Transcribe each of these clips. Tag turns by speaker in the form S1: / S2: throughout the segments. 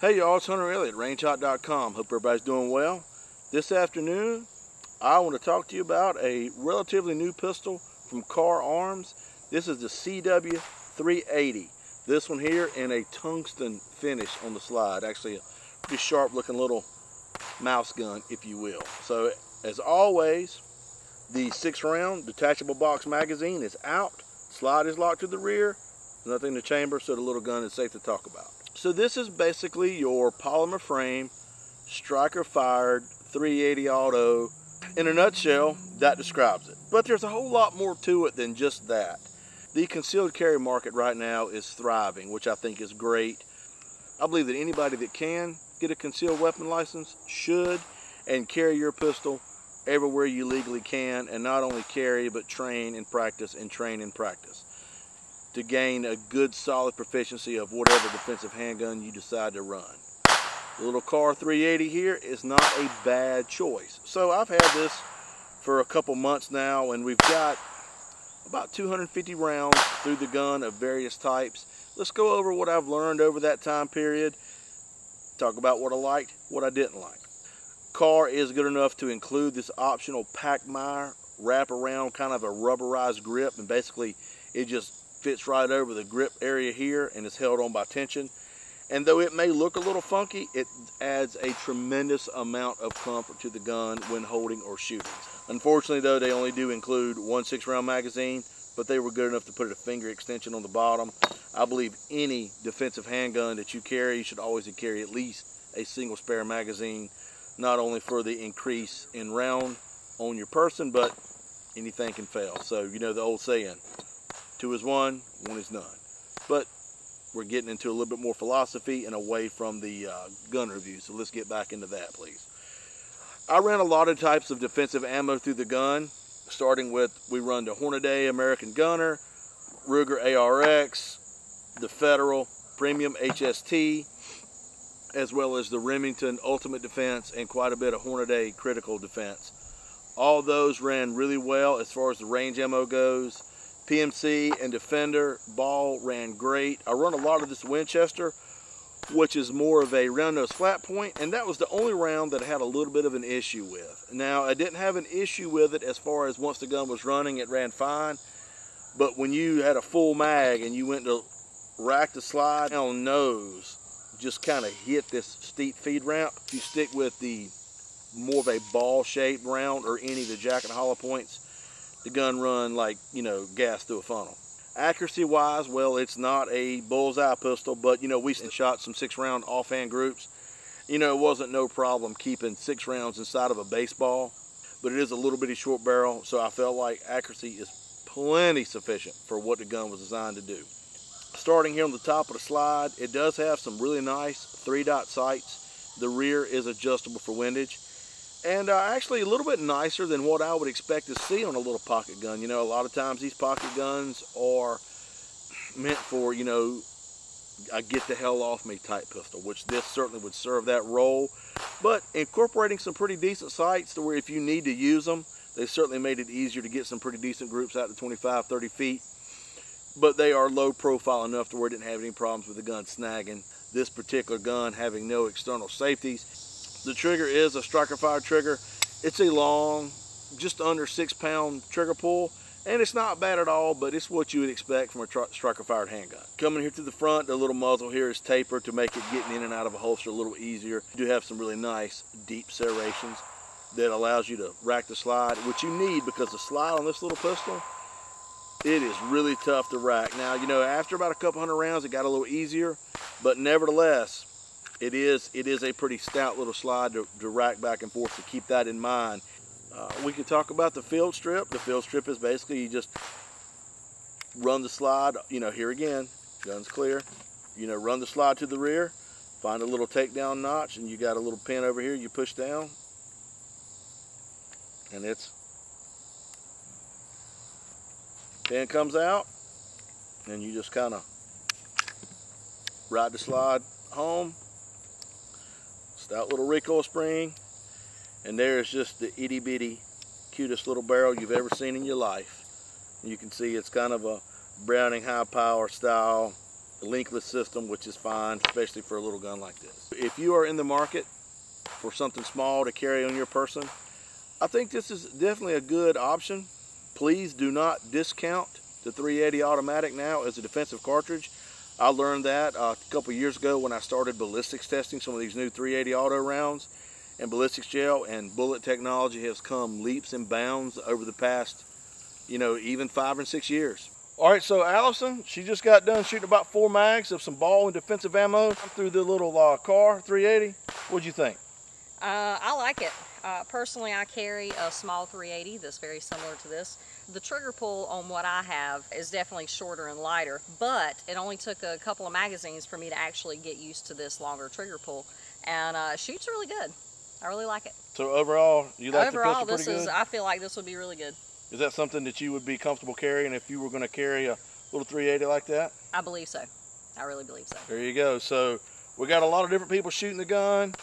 S1: Hey y'all, it's Hunter Elliott, rangehot.com. Hope everybody's doing well. This afternoon, I want to talk to you about a relatively new pistol from Kahr Arms. This is the CW380. This one here in a tungsten finish on the slide. Actually, a pretty sharp looking little mouse gun, if you will. So, as always, the six round detachable box magazine is out. Slide is locked to the rear. Nothing in the chamber, so the little gun is safe to talk about. So this is basically your polymer frame, striker fired 380 auto. In a nutshell, that describes it. But there's a whole lot more to it than just that. The concealed carry market right now is thriving, which I think is great. I believe that anybody that can get a concealed weapon license should and carry your pistol everywhere you legally can and not only carry but train and practice and train and practice to gain a good solid proficiency of whatever defensive handgun you decide to run. The little Kahr 380 here is not a bad choice. So I've had this for a couple months now and we've got about 250 rounds through the gun of various types. Let's go over what I've learned over that time period, talk about what I liked, what I didn't like. Kahr is good enough to include this optional wrap around kind of a rubberized grip and basically it just fits right over the grip area here and is held on by tension. And though it may look a little funky, it adds a tremendous amount of comfort to the gun when holding or shooting. Unfortunately though, they only do include one six round magazine, but they were good enough to put a finger extension on the bottom. I believe any defensive handgun that you carry, you should always carry at least a single spare magazine, not only for the increase in round on your person, but anything can fail. So you know the old saying, Two is one, one is none. But we're getting into a little bit more philosophy and away from the uh, gun review. So let's get back into that, please. I ran a lot of types of defensive ammo through the gun, starting with we run the Hornady American Gunner, Ruger ARX, the Federal Premium HST, as well as the Remington Ultimate Defense and quite a bit of Hornady Critical Defense. All those ran really well as far as the range ammo goes. PMC and Defender ball ran great. I run a lot of this Winchester, which is more of a round nose flat point, and that was the only round that I had a little bit of an issue with. Now, I didn't have an issue with it as far as once the gun was running, it ran fine. But when you had a full mag and you went to rack the slide on nose, just kind of hit this steep feed ramp. If you stick with the more of a ball shaped round or any of the jack and hollow points, the gun run like, you know, gas through a funnel. Accuracy wise, well, it's not a bullseye pistol, but you know, we shot some six round offhand groups. You know, it wasn't no problem keeping six rounds inside of a baseball, but it is a little bitty short barrel, so I felt like accuracy is plenty sufficient for what the gun was designed to do. Starting here on the top of the slide, it does have some really nice three dot sights. The rear is adjustable for windage and uh, actually a little bit nicer than what I would expect to see on a little pocket gun. You know, a lot of times these pocket guns are meant for, you know, a get the hell off me type pistol, which this certainly would serve that role. But incorporating some pretty decent sights to where if you need to use them, they certainly made it easier to get some pretty decent groups out to 25, 30 feet. But they are low profile enough to where it didn't have any problems with the gun snagging. This particular gun having no external safeties the trigger is a striker fire trigger. It's a long, just under six pound trigger pull, and it's not bad at all, but it's what you would expect from a striker fired handgun. Coming here to the front, the little muzzle here is tapered to make it getting in and out of a holster a little easier. You do have some really nice deep serrations that allows you to rack the slide, which you need because the slide on this little pistol, it is really tough to rack. Now, you know, after about a couple hundred rounds, it got a little easier, but nevertheless, it is it is a pretty stout little slide to, to rack back and forth so keep that in mind. Uh, we could talk about the field strip. The field strip is basically you just run the slide, you know, here again, gun's clear. You know, run the slide to the rear, find a little takedown notch, and you got a little pin over here you push down, and it's, pin comes out, and you just kind of ride the slide home, that little recoil spring, and there's just the itty bitty cutest little barrel you've ever seen in your life. You can see it's kind of a Browning high power style linkless system, which is fine, especially for a little gun like this. If you are in the market for something small to carry on your person, I think this is definitely a good option. Please do not discount the 380 automatic now as a defensive cartridge. I learned that uh, a couple years ago when I started ballistics testing some of these new 380 auto rounds and ballistics gel and bullet technology has come leaps and bounds over the past, you know, even five and six years. All right, so Allison, she just got done shooting about four mags of some ball and defensive ammo through the little uh, Kahr 380. What'd you think?
S2: Uh, I like it. Uh, personally, I carry a small 380 that's very similar to this. The trigger pull on what I have is definitely shorter and lighter, but it only took a couple of magazines for me to actually get used to this longer trigger pull, and uh, shoots really good. I really like it.
S1: So overall, you like
S2: overall,
S1: the pistol pretty
S2: this is. I feel like this would be really good.
S1: Is that something that you would be comfortable carrying if you were going to carry a little 380 like that?
S2: I believe so. I really believe so.
S1: There you go. So we got a lot of different people shooting the gun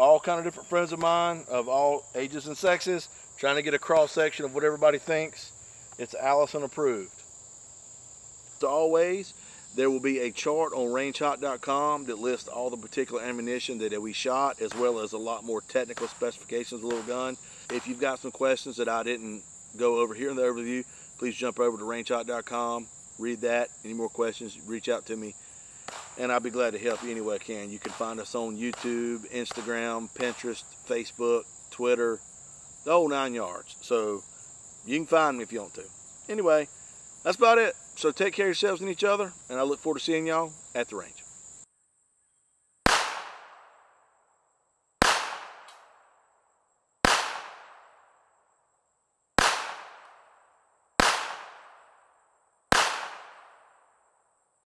S1: all kind of different friends of mine of all ages and sexes, trying to get a cross section of what everybody thinks. It's Allison approved. As always, there will be a chart on rangehot.com that lists all the particular ammunition that we shot, as well as a lot more technical specifications of the little gun. If you've got some questions that I didn't go over here in the overview, please jump over to rangehot.com, read that. Any more questions, reach out to me and I'll be glad to help you any way I can. You can find us on YouTube, Instagram, Pinterest, Facebook, Twitter, the whole nine yards. So you can find me if you want to. Anyway, that's about it. So take care of yourselves and each other, and I look forward to seeing y'all at the range.